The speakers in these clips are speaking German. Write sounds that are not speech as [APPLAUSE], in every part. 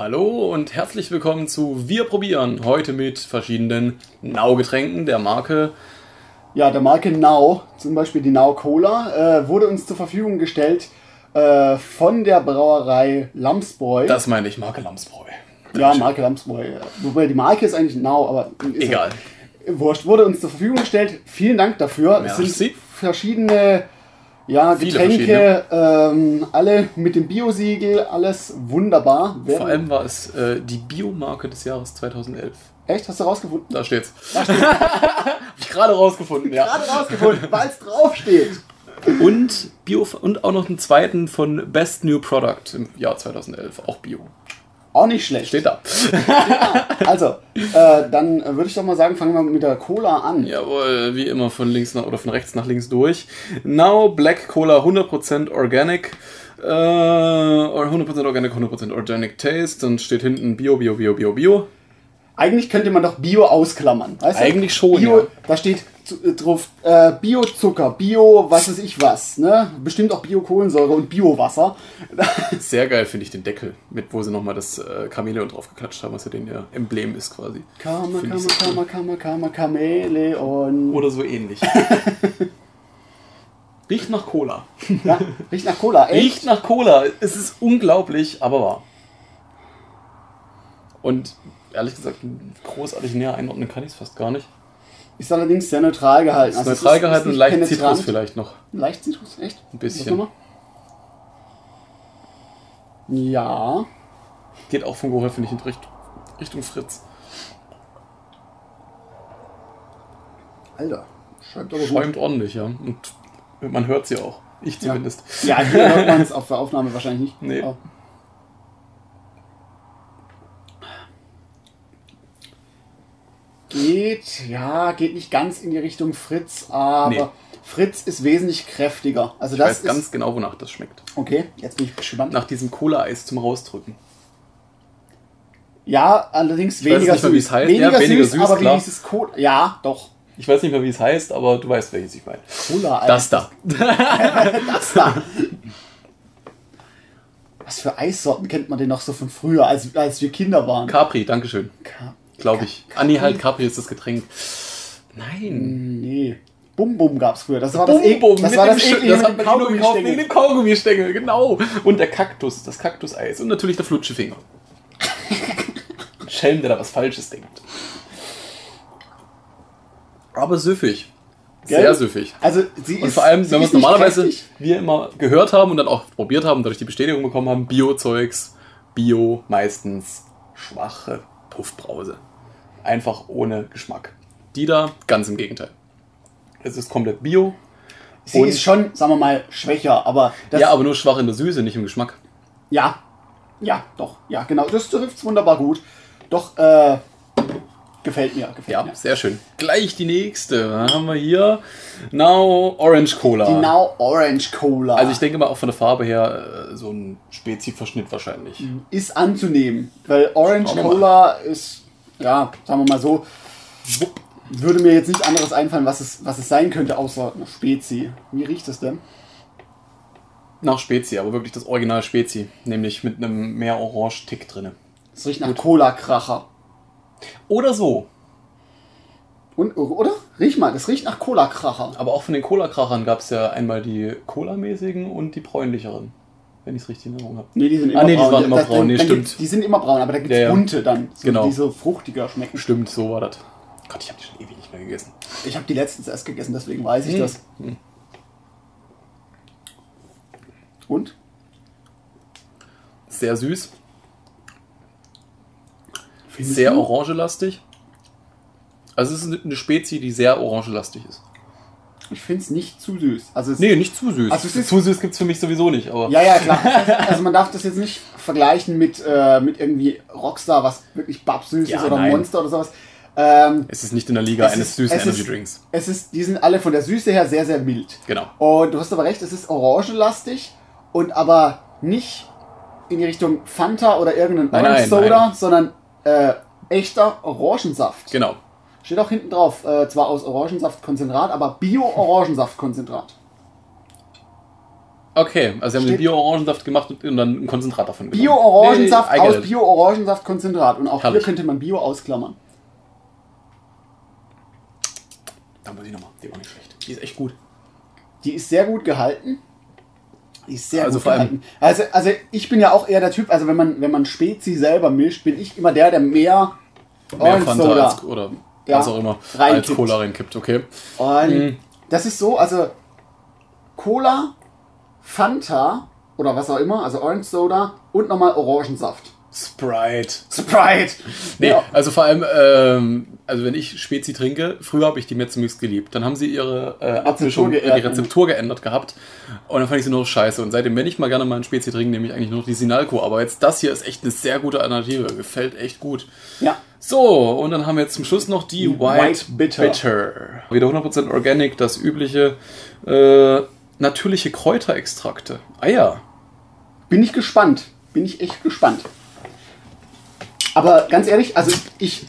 Hallo und herzlich willkommen zu Wir probieren. Heute mit verschiedenen Nau-Getränken der Marke. Ja, der Marke Nau, zum Beispiel die Nau Cola, äh, wurde uns zur Verfügung gestellt äh, von der Brauerei Lamsbräu. Das meine ich, Marke Lamsbräu. ja, Marke Lamsbräu. Wobei die Marke ist eigentlich Nau, aber Egal. Ja, wurscht, wurde uns zur Verfügung gestellt. Vielen Dank dafür. Es Merci. sind verschiedene ja, Getränke, ähm, alle mit dem Biosiegel, alles wunderbar. Wer- Vor allem war es äh, die Biomarke des Jahres 2011. Echt? Hast du rausgefunden? Da steht's. [LAUGHS] Hab ich gerade rausgefunden, ja. Gerade rausgefunden, weil es draufsteht. Und Bio und auch noch einen zweiten von Best New Product im Jahr 2011, auch Bio. Auch nicht schlecht. Steht da. Also, äh, dann würde ich doch mal sagen, fangen wir mit der Cola an. Jawohl, wie immer von links nach oder von rechts nach links durch. Now Black Cola 100% Organic. Äh, 100% Organic, 100% Organic Taste. Dann steht hinten Bio, Bio, Bio, Bio, Bio. Eigentlich könnte man doch Bio ausklammern. Weißt du? Eigentlich schon, Bio, ja. Da steht äh, drauf äh, Bio-Zucker, Bio, was weiß ich was. Ne? Bestimmt auch Bio-Kohlensäure und Bio-Wasser. [LAUGHS] Sehr geil finde ich den Deckel, mit wo sie nochmal das äh, Chamäleon drauf geklatscht haben, was ja den ihr Emblem ist quasi. Kama, Kama, Kama, Kama, Kama, Chamäleon. Oder so ähnlich. [LAUGHS] Riecht nach Cola. Ja, riecht nach Cola. Echt? Riecht nach Cola. Es ist unglaublich, aber wahr. Und ehrlich gesagt, großartig näher einordnen kann ich es fast gar nicht. Ist allerdings sehr neutral gehalten. Ist Also neutral ist gehalten und nicht leicht penetrant. Zitrus vielleicht noch. Leicht Zitrus, echt? Ein bisschen. Ja. Geht auch vom Geruch, finde ich, in Richtung, Richtung Fritz. Alter, schreibt aber gut. Schäumt ordentlich, ja. Und man hört sie auch. Ich zumindest. Ja, hier hört man es [LAUGHS] auf der Aufnahme wahrscheinlich nicht. Nee. Aber- Geht, ja, geht nicht ganz in die Richtung Fritz, aber Nee. Fritz ist wesentlich kräftiger. Also Ich das weiß ist ganz genau, wonach das schmeckt. okay. Jetzt bin ich gespannt. Nach diesem Cola-Eis zum Rausdrücken. ja, allerdings weiß weniger nicht mal, wie süß. es heißt. Weniger, Ja, weniger süß, süß, aber klar. wie dieses Cola. Ja, doch. Ich weiß nicht mehr, wie es heißt, aber du weißt, welches ich meine. Cola. Das da. [LAUGHS] das da. Was für Eissorten kennt man denn noch so von früher, als, als wir Kinder waren? Capri, Dankeschön. Ka- Glaube ich. Anni halt, Capri ist das Getränk. Nein. Nee. Bum Bum gab's früher. Das war das, Bum, e bum, das, war das eklige das hat man nur gekauft wegen Kaugummistängel. dem Kaugummistängel, genau. Und der Kaktus, das Kaktuseis. Und natürlich der Flutschefinger. Schelm, der da was Falsches denkt. Aber süffig. Sehr Gell? süffig. Also sie ist Und vor allem, wenn wir es ist normalerweise kräftig. wir immer gehört haben und dann auch probiert haben, dadurch die Bestätigung bekommen haben, Bio-Zeugs, Bio meistens schwache Puffbrause. Einfach ohne Geschmack. Die da, ganz im Gegenteil. Es ist komplett Bio. Sie und- ist schon, sagen wir mal, schwächer, aber das, ja, aber nur schwach in der Süße, nicht im Geschmack. ja, ja, doch, ja, genau, das trifft's wunderbar gut. Doch, äh, gefällt mir, gefällt Ja, mir. sehr schön. Gleich die nächste. Da haben wir hier Now Orange Cola. Die Now Orange Cola Also ich denke mal auch von der Farbe her äh, so ein Spezi-Verschnitt wahrscheinlich. ist anzunehmen, weil Orange. Cola ist, ja, sagen wir mal so, würde mir jetzt nicht anderes einfallen, was es, was es sein könnte, außer eine Spezi. Wie riecht es denn? Nach Spezi, aber wirklich das Original Spezi. Nämlich mit einem mehr Orange-Tick drin. Es riecht nach Cola-Kracher. Oder so. Und, oder? Riech mal, das riecht nach Cola-Kracher. Aber auch von den Cola-Krachern gab es ja einmal die Cola-mäßigen und die bräunlicheren. Wenn ich es richtig in Erinnerung habe. Nee, die sind immer Ah, nee, die braun. waren immer Da- braun, nee, stimmt. Die sind immer braun, aber da gibt es Ja, ja. bunte dann, so, Genau. die so fruchtiger schmecken. Stimmt, so war das. Gott, ich habe die schon ewig nicht mehr gegessen. Ich habe die letztens erst gegessen, deswegen weiß ich Hm. das. Und? Sehr süß, Findest sehr orangelastig. Also es ist eine Spezi, die sehr orangelastig ist. Ich finde es nicht zu süß. Also es Nee, nicht zu süß. Also es ist- zu süß gibt es für mich sowieso nicht, aber Ja, ja, klar. Also man darf das jetzt nicht vergleichen mit, äh, mit irgendwie Rockstar, was wirklich babsüß Ja, ist oder nein. Monster oder sowas. Ähm, es ist nicht in der Liga Es eines ist- süßen Energy ist- Drinks. es ist, die sind alle von der Süße her sehr, sehr mild. Genau. Und du hast aber recht, es ist orangelastig und aber nicht in die Richtung Fanta oder irgendein Orange nein, Soda, nein. sondern äh, echter Orangensaft. Genau. Steht auch hinten drauf, äh, zwar aus Orangensaftkonzentrat, aber Bio-Orangensaftkonzentrat. Okay, also sie haben den Bio-Orangensaft gemacht und dann ein Konzentrat davon. Bio-Orangensaft Nee, aus. Bio-Orangensaft-Konzentrat. Und auch Herrlich. hier könnte man Bio ausklammern. Da muss ich nochmal. Die war nicht schlecht. Die ist echt gut. Die ist sehr gut gehalten. Die ist sehr Also gut vor allem- gehalten. Also, also ich bin ja auch eher der Typ, also wenn man, wenn man Spezi selber mischt, bin ich immer der, der mehr Mehr Orange Fanta Soda. als, oder Ja, was auch immer als Cola reinkippt. Okay. Und Mhm. das ist so, also Cola, Fanta oder was auch immer, also Orange Soda und nochmal Orangensaft. Sprite. Sprite. Nee, Ja. also vor allem, ähm, also wenn ich Spezi trinke, früher habe ich die Metzmix geliebt. Dann haben sie ihre äh, Abmischung, äh, die. Rezeptur geändert gehabt. Und dann fand ich sie nur noch scheiße. Und seitdem, wenn ich mal gerne mal einen Spezi trinke, nehme ich eigentlich nur noch die Sinalco. Aber jetzt das hier ist echt eine sehr gute Alternative. Gefällt echt gut. Ja. So, und dann haben wir jetzt zum Schluss noch die, White, White Bitter. Bitter. Wieder 100% Organic, das übliche äh, natürliche Kräuterextrakte. Ah ja. Bin ich gespannt. Bin ich echt gespannt. Aber ganz ehrlich, also ich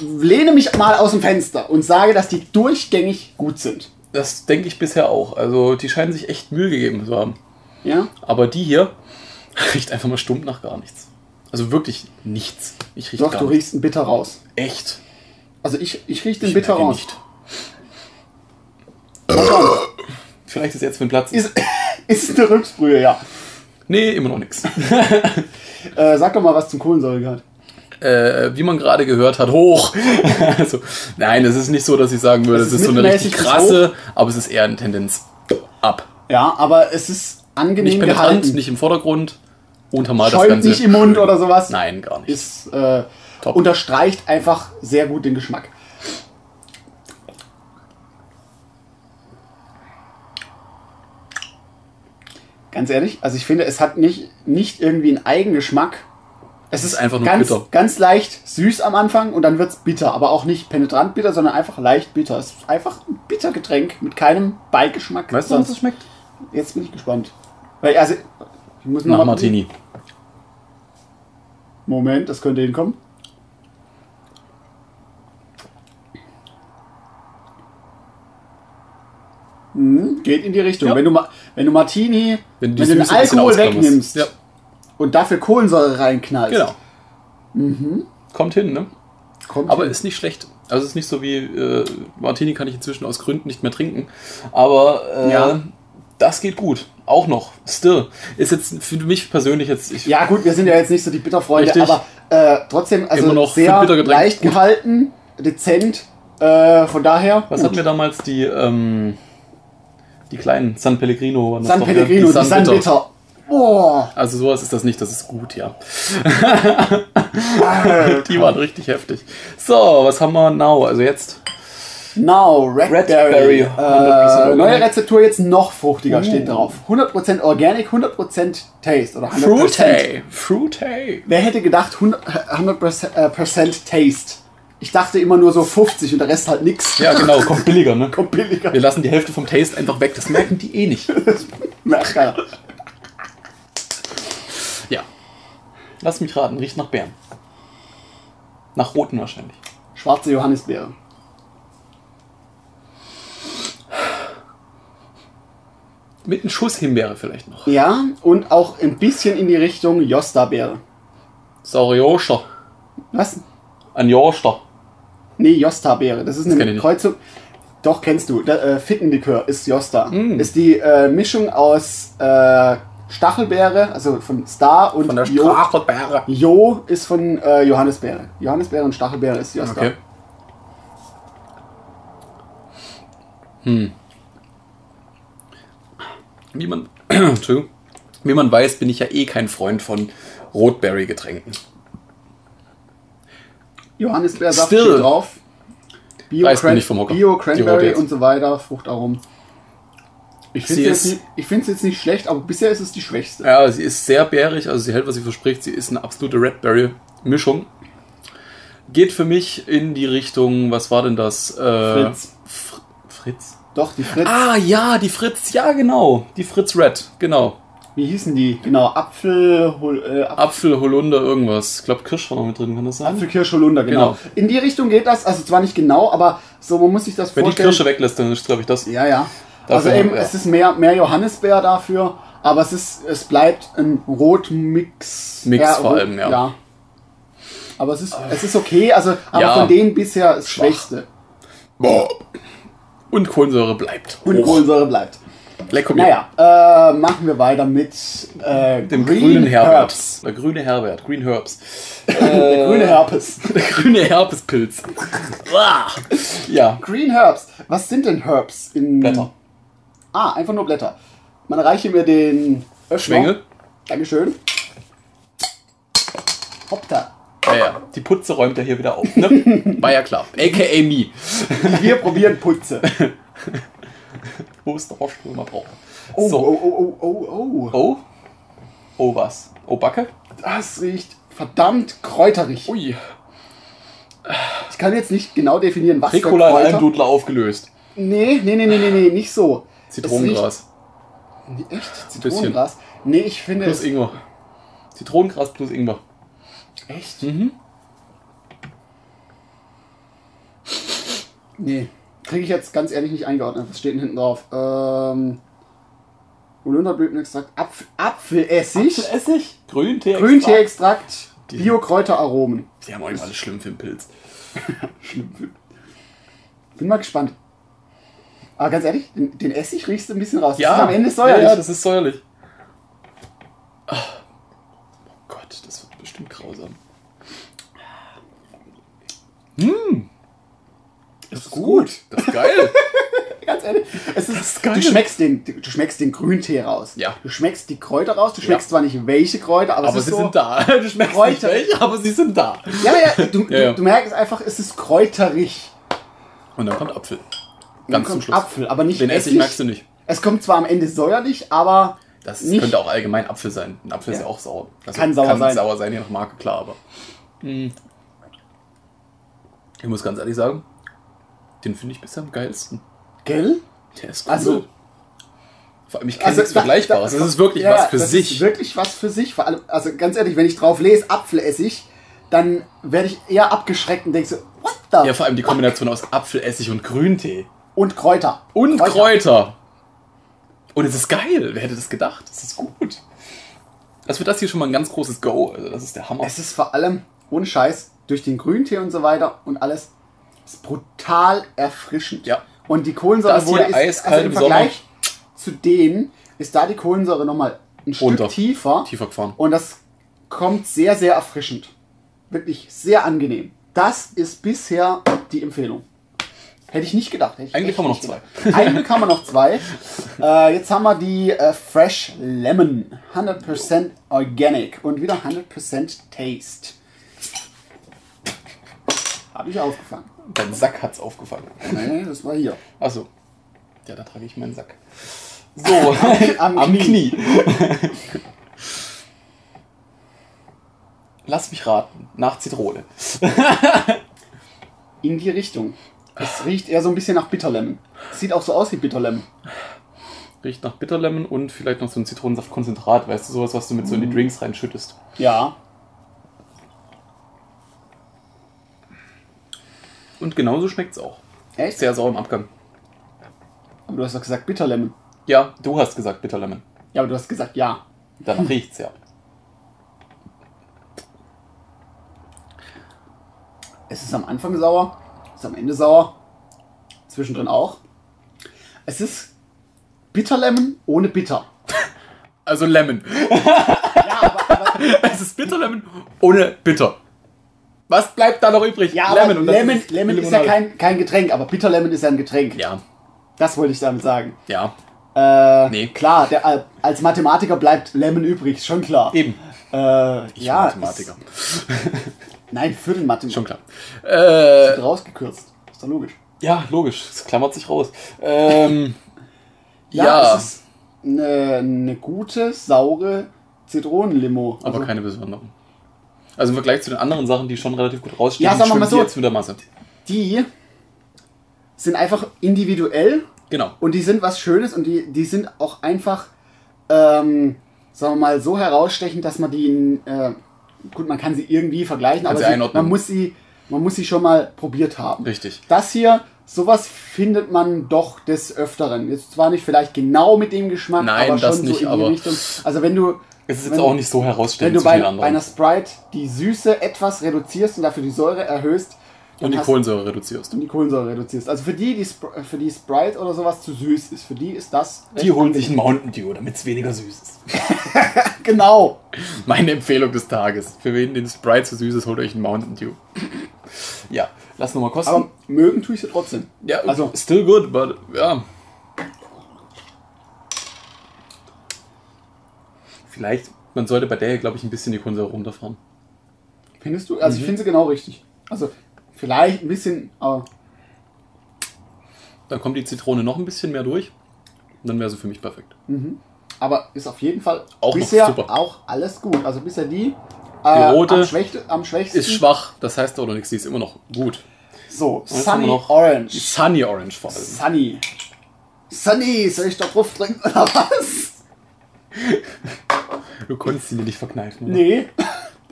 lehne mich mal aus dem Fenster und sage, dass die durchgängig gut sind. Das denke ich bisher auch. Also die scheinen sich echt Mühe gegeben zu haben. Ja? Aber die hier [LAUGHS] riecht einfach mal stumpf nach gar nichts. Also wirklich nichts. Ich rieche Doch, du riechst einen Bitter raus. Echt. Also ich, ich rieche den Ich Bitter raus. nicht. Vielleicht ist jetzt für den Platz. Ist, [LAUGHS] ist eine Rübsbrühe, ja. Nee, immer noch nichts. [LAUGHS] Äh, sag doch mal was zum Kohlensäuregehalt. äh, wie man gerade gehört hat, hoch. [LAUGHS] also, nein, es ist nicht so, dass ich sagen würde, Es es ist ist so eine richtig krasse, aber es ist eher eine Tendenz ab. Ja, aber es ist angenehm Nicht penetrant, gehalten. nicht im Vordergrund. Untermalt das Schäumt Ganze. nicht im Mund oder sowas. Nein, gar nicht. Ist, äh, unterstreicht einfach sehr gut den Geschmack. Ganz ehrlich, also ich finde, es hat nicht, nicht irgendwie einen Eigengeschmack. Es ist einfach nur ganz, bitter. ganz leicht süß am Anfang und dann wird es bitter, aber auch nicht penetrant bitter, sondern einfach leicht bitter. Es ist einfach ein Bittergetränk mit keinem Beigeschmack. Weißt du, was das schmeckt? Jetzt bin ich gespannt. Weil, also, ich muss noch Nach mal- Martini. Moment, das könnte hinkommen. Mhm, geht in die Richtung. Ja. Wenn, du, Ma- wenn du Martini, wenn, die du den Alkohol wegnimmst Ja, und dafür Kohlensäure reinknallst, genau. Kommt hin, ne? kommt Aber hin. ist nicht schlecht. Also es ist nicht so wie äh, Martini kann ich inzwischen aus Gründen nicht mehr trinken. Aber äh, Ja. das geht gut. Auch noch. Still. Ist jetzt für mich persönlich jetzt. Ich, ja gut, wir sind ja jetzt nicht so die Bitterfreunde, Richtig. aber äh, trotzdem also Immer noch sehr leicht gut. gehalten, dezent. Äh, von daher, Was gut. hatten wir damals? Die, ähm, die kleinen San Pellegrino. waren das San doch, ne? Pellegrino, die San San Bitter. Bitter. Boah, Also sowas ist das nicht, das ist gut, ja. [LAUGHS] Die waren richtig heftig. So, was haben wir now? Also jetzt. Now, Redberry. Redberry, 100% Äh, neue. Rezeptur jetzt noch fruchtiger Uh. steht drauf. 100% Organic, 100% Taste. Oder 100%. Fruity. Fruity. Wer hätte gedacht 100%, 100% äh, Percent Taste? Ich dachte immer nur so 50 und der Rest halt nix. Ja, genau, kommt billiger, ne? Kommt billiger. Wir lassen die Hälfte vom Taste einfach weg, das merken die eh nicht. [LAUGHS] Merkt keiner. Ja. Lass mich raten, riecht nach Beeren. Nach roten wahrscheinlich. Schwarze Johannisbeere. Mit einem Schuss Himbeere vielleicht noch. Ja, und auch ein bisschen in die Richtung Josta-Beere. Saure Joster. Was? Ein Joster. Nee, Josta-Beere. Das ist ich eine. Kreuzung. Doch, kennst du. Der, äh, Fickenlikör ist Josta. Mm. Ist die äh, Mischung aus äh, Stachelbeere, also von Star und Von der Jo. Strachelbeere. Jo ist von äh, Johannisbeere. Johannisbeere und Stachelbeere ist Josta. Okay. Hm. Wie man. [CLEARS THROAT] Wie man weiß, bin ich ja eh kein Freund von Rotberry-Getränken. Johannisbeersaft Still. steht drauf. Bio, Reißt Cran. Bio Cranberry und so weiter, Fruchtaromen. Ich finde es jetzt, nicht- jetzt nicht schlecht, aber bisher ist es die schwächste. Ja, sie ist sehr bärig, also sie hält, was sie verspricht. Sie ist eine absolute Redberry-Mischung. Geht für mich in die Richtung, was war denn das? Äh, Fritz. Fr Fritz? Doch, die Fritz. Ah, ja, die Fritz, ja, genau. Die Fritz Red, genau. Wie hießen die? Genau, Apfel, Hol- äh, Apfel Apfel, Holunder, irgendwas. Ich glaube, Kirsch war noch mit drin, kann das sein? Apfelkirsch Holunder, genau. Genau. In die Richtung geht das, also zwar nicht genau, aber so, man muss sich das Wenn die vorstellen. Kirsche weglässt, dann ist, glaube ich, das. Ja, ja. Also Dafür, eben, ja. es ist mehr, mehr Johannisbeer dafür, aber es ist, es bleibt ein Rotmix. Mix vor Rot- allem, ja. Aber es ist, es ist okay, also, aber Ja. von denen bisher das Schwach. Schwächste. Boah. Und Kohlensäure bleibt. Und hoch. Kohlensäure bleibt. Lecker Naja, äh, machen wir weiter mit äh, Dem Green grünen Herbert. Herbs. Der grüne Herbert. Green Herbs. Der grüne Herpes. [LAUGHS] Der grüne Herpespilz. Ja. Green Herbs. Was sind denn Herbs? In Blätter. Ah, einfach nur Blätter. Man reiche mir den Öffner. Schwengel. Dankeschön. Hopp da. Ja, ja. Die Putze räumt er hier wieder auf. Ne? [LAUGHS] War ja klar. AKA me. Wir probieren Putze. [LAUGHS] Wo ist der Rost, wo man braucht? Oh, so. oh, oh, oh, oh, oh. Oh. Oh, was? Oh, Backe? Das riecht verdammt kräuterig. Ui. Ich kann jetzt nicht genau definieren, was Ricola in für einem Kräuter. Dudler aufgelöst. Nee, nee, nee, nee, nee, nee, nicht so. Zitronengras. Riecht, echt? Zitronengras? Nee, ich finde Plus es... Ingwer. Zitronengras plus Ingwer. Echt? Mhm. Nee. Kriege ich jetzt ganz ehrlich nicht eingeordnet. Was steht denn hinten drauf? Ähm... Holunderblütenextrakt, Apf Apfelessig, Essig? Grüntee. Grünteeextrakt, Die- Bio-Kräuteraromen. Die haben auch immer alles schlimm für den Pilz. [LAUGHS] Bin mal gespannt. Aber ganz ehrlich, den, den Essig riechst du ein bisschen raus. Das Ja, ist am Ende säuerlich. Ja, ja, das ist säuerlich. Ah. Oh Gott, das wird bestimmt grausam. Hm. Das ist gut. Das ist geil. [LAUGHS] Ganz ehrlich, es ist, ist geil. Du, schmeckst den, du schmeckst den Grüntee raus. Ja. Du schmeckst die Kräuter raus. Du schmeckst Ja. zwar nicht welche Kräuter, aber, aber sie so, sind da. [LAUGHS] Du schmeckst nicht Kräuter. welche, aber sie sind da. Ja, [LAUGHS] ja, du, Ja, ja. Du, du merkst einfach, es ist kräuterig. Und dann kommt Apfel. Dann Ganz zum kommt Schluss. Apfel, aber nicht Den Essig Essig. merkst du nicht. Es kommt zwar am Ende säuerlich, aber Das nicht. könnte auch allgemein Apfel sein. Ein Apfel ist Ja. ja auch sauer. Also Kann sauer sein. sauer sein, je nach Marke, klar, aber. Hm. Ich muss ganz ehrlich sagen, den finde ich bisher am geilsten. Gell? Der ist cool. Also- Vor allem, ich kenne Also, nichts Vergleichbares. da- Das ist wirklich ja, was für das sich. Ist wirklich was für sich. Vor allem, also ganz ehrlich, wenn ich drauf lese Apfelessig, dann werde ich eher abgeschreckt und denke so, what the? ja, vor allem die Kombination aus Apfelessig und Grüntee. Und Kräuter. Und Kräuter. Und es ist geil. Wer hätte das gedacht? Das ist gut. Also für das hier schon mal ein ganz großes Go. Also das ist der Hammer. Es ist vor allem, ohne Scheiß, durch den Grüntee und so weiter und alles, ist brutal erfrischend. Ja. Und die Kohlensäure Das hier wurde ist, eiskalt also im im Sommer. Vergleich zu denen ist da die Kohlensäure nochmal ein. Stück tiefer. Tiefer gefahren. Und das kommt sehr, sehr erfrischend. Wirklich sehr angenehm. Das ist bisher die Empfehlung. Hätte ich nicht gedacht. Hätte ich Eigentlich haben wir noch gedacht. Eigentlich haben wir noch zwei. [LAUGHS] Äh, jetzt haben wir die äh, Fresh Lemon. 100% Organic und wieder 100% Taste. Habe ich aufgefangen. Dein Sack hat's aufgefangen. Nee, das war hier. Achso. Ja, da trage ich meinen Sack. So, [LAUGHS] Am am, Knie. Knie. Lass mich raten. Nach Zitrone. [LAUGHS] In die Richtung. Es riecht eher so ein bisschen nach Bitterlemon. Sieht auch so aus wie Bitterlemon. Riecht nach Bitterlemon und vielleicht noch so ein Zitronensaftkonzentrat. Weißt du, sowas, was du mit so in die Drinks reinschüttest. Ja. Und genauso schmeckt's auch. Echt? Sehr sauer im Abgang. Aber du hast doch gesagt Bitterlemon. Ja, du hast gesagt Bitterlemon. Ja, aber du hast gesagt ja. Danach [LAUGHS] riecht's ja. Es ist am Anfang sauer, ist am Ende sauer, zwischendrin auch. Es ist Bitterlemon ohne Bitter. [LAUGHS] Also Lemon. Ja, aber, aber, [LAUGHS] Es ist Bitterlemon ohne Bitter. Was bleibt da noch übrig? ja, aber und das Lemon, Lemon ist ja kein, kein Getränk, aber Bitterlemon ist ja ein Getränk. Ja, Das wollte ich damit sagen. ja, Äh, Nee. Klar, der, als Mathematiker bleibt Lemon übrig, ist schon klar. eben. Äh, Ich ja, Mathematiker. Ist, [LAUGHS] nein, für den Mathematiker. Schon klar. Äh, rausgekürzt. Ist doch logisch. ja, logisch. Es klammert sich raus. Ähm, [LAUGHS] Ja, ja, es ist eine, eine gute, saure Zitronenlimo. aber Also, keine besonderen. Also im Vergleich zu den anderen Sachen, die schon relativ gut rausstehen, Ja, sagen wir mal so. jetzt mit der Masse. die sind einfach individuell Genau. und die sind was Schönes und die, die sind auch einfach, ähm, sagen wir mal, so herausstechend, dass man die, in, äh, gut, man kann sie irgendwie vergleichen, Kann aber sie man, muss sie, man muss sie schon mal probiert haben. Richtig. Das hier sowas findet man doch des Öfteren. Jetzt zwar nicht vielleicht genau mit dem Geschmack, Nein, aber schon nicht, so in aber- die Richtung. Also wenn du Es ist wenn, jetzt auch nicht so wenn herausstechend du bei, bei einer. Sprite die Süße etwas reduzierst und dafür die Säure erhöhst, Und die Kohlensäure reduzierst. und die Kohlensäure reduzierst. Also für die, die Spr- für die Sprite oder sowas zu süß ist, für die ist das. Die holen sich einen Mountain Dew, damit es weniger süß ist. [LAUGHS] Genau. Meine Empfehlung des Tages. Für wen den Sprite zu süß ist, holt euch einen Mountain Dew. ja, lass nochmal kosten. Aber mögen tue ich sie trotzdem. ja, also still good, but ja. Vielleicht, man sollte bei der, glaube ich, ein bisschen die Kohlensäure runterfahren. Findest du? Also ich finde sie genau richtig. Also vielleicht ein bisschen, aber Dann kommt die Zitrone noch ein bisschen mehr durch. Und dann wäre sie für mich perfekt. Aber ist auf jeden Fall Auch bisher auch alles gut. Also bisher die, äh, rote am, schwächte, am schwächsten. Ist schwach, das heißt aber nichts, die ist immer noch gut. So, Sunny Orange. Sunny Orange vor allem. Sunny. Sunny, soll ich da drauf trinken oder was? [LAUGHS] Du konntest dir nicht verkneifen. Oder? Nee,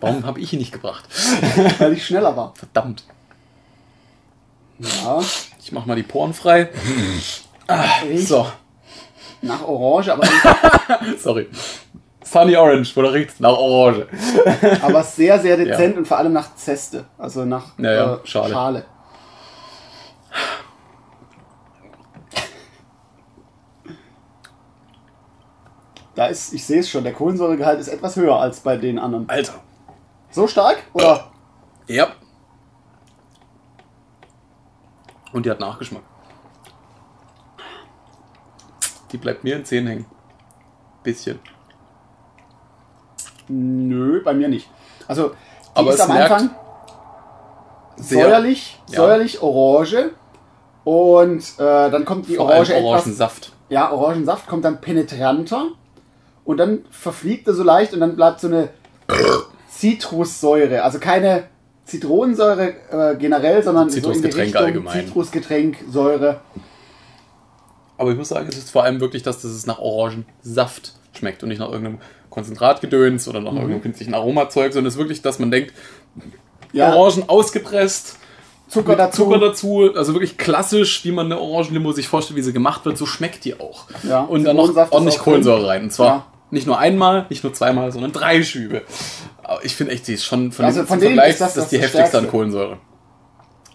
Warum habe ich ihn nicht gebracht? [LAUGHS] weil ich schneller war. Verdammt. Ja, Ich mach mal die Poren frei. riecht So, nach Orange, aber, [LAUGHS] sorry. Sunny Orange, wo da riecht's nach Orange. aber sehr, sehr dezent und vor allem nach Zeste. Also nach Ja, ja, äh, Schale. Schale. Da ist, ich sehe es schon, der Kohlensäuregehalt ist etwas höher als bei den anderen. Alter. So stark? Oder? Ja. Und die hat Nachgeschmack. Die bleibt mir in Zähnen hängen. Bisschen. Nö, bei mir nicht. Also, die Aber ist am Anfang säuerlich, ja. säuerlich orange. Und äh, dann kommt die vor Orange etwas. Orangensaft. Ja, Orangensaft kommt dann penetranter. Und dann verfliegt er so leicht und dann bleibt so eine Zitrussäure. Also keine Zitronensäure äh, generell, sondern Zitrusgetränk so allgemein. Zitrusgetränksäure. Aber ich muss sagen, es ist vor allem wirklich, dass es nach Orangensaft schmeckt und nicht nach irgendeinem Konzentratgedöns oder Mhm. nach irgendeinem künstlichen Aromazeug, sondern es ist wirklich, dass man denkt, Ja, Orangen ausgepresst, Zucker dazu. Zucker dazu, also wirklich klassisch, wie man eine Orangenlimo sich vorstellt, wie sie gemacht wird, so schmeckt die auch. Ja, und dann noch ordentlich drin. Kohlensäure rein. Und zwar Ja. Nicht nur einmal, nicht nur zweimal, sondern drei Schübe. Aber ich finde echt, die ist schon von, Also den, von Vergleich ist das das das die heftigste an Stärkste. Kohlensäure.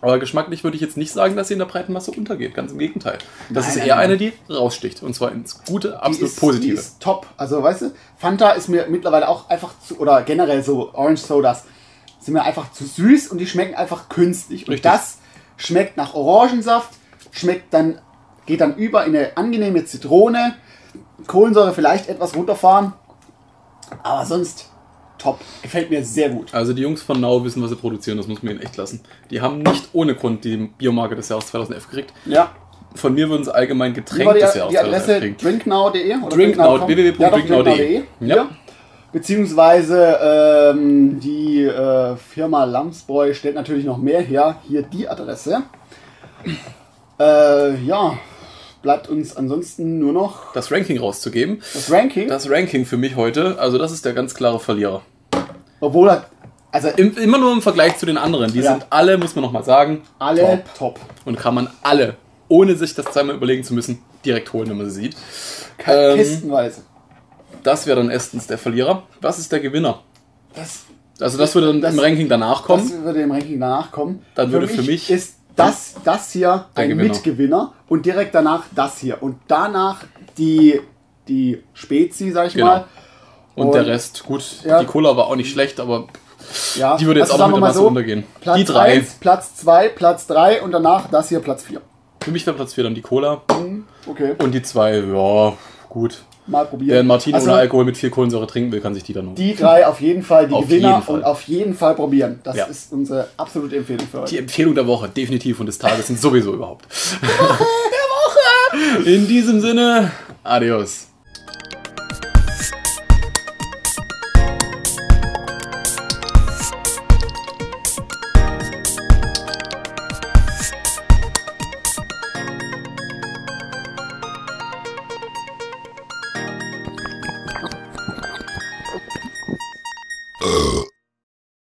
Aber geschmacklich würde ich jetzt nicht sagen, dass sie in der breiten Masse untergeht. Ganz im Gegenteil. Das Nein, ist nein, eher nein. eine, die raussticht. Und zwar ins Gute, Die absolut ist, Positive. Die ist top. Also, weißt du, Fanta ist mir mittlerweile auch einfach zu, oder generell so Orange Sodas, sind mir einfach zu süß und die schmecken einfach künstlich. Und Richtig. das schmeckt nach Orangensaft, schmeckt dann, geht dann über in eine angenehme Zitrone, Kohlensäure vielleicht etwas runterfahren, aber sonst top. Gefällt mir sehr gut. Also die Jungs von Now wissen, was sie produzieren, das muss man ihnen echt lassen. Die haben nicht ohne Grund die Biomarke des Jahres 2011 gekriegt. Ja. Von mir würden sie allgemein Getränk die, des Jahres die Adresse 2011 kriegen. drinknow.de? oder Drinknow, www.drinknow.de. Ja, Ja. Beziehungsweise ähm, die äh, Firma Lamsbräu stellt natürlich noch mehr her. Hier die Adresse. Äh, ja, bleibt uns ansonsten nur noch Das Ranking rauszugeben. das Ranking. Das Ranking für mich heute, also das ist der ganz klare Verlierer. obwohl er, also Im, immer nur im Vergleich zu den anderen. Die Ja. sind alle, muss man nochmal sagen, alle top. top. Und kann man alle, ohne sich das zweimal überlegen zu müssen, direkt holen, wenn man sie sieht. Ähm, Kistenweise. Das wäre dann erstens der Verlierer. Was ist der Gewinner? Das, Also das würde dann Das- im Ranking danach kommen. das würde im Ranking danach kommen. Dann würde für mich- ist das, das hier Der ein Gewinner. Mitgewinner und direkt danach das hier. Und danach die, die Spezi, sag ich Genau. mal. Und, Und- der Rest, gut, Ja. die Cola war auch nicht schlecht, aber Ja, Die würde jetzt auch sagen noch mit der Masse untergehen. Platz Die drei. 1, Platz 2, Platz 3 und danach das hier Platz 4. für mich wäre Platz 4 dann die Cola. Okay, Und die zwei, ja, gut. mal probieren. Wer einen Martini Also, ohne Alkohol mit viel Kohlensäure trinken will, kann sich die dann noch. Die drei auf jeden Fall die Auf Gewinner und auf jeden Fall probieren. Das Ja. ist unsere absolute Empfehlung für heute. Die Empfehlung der Woche, definitiv und des Tages sind sowieso überhaupt. [LAUGHS] der Woche! In diesem Sinne, adios.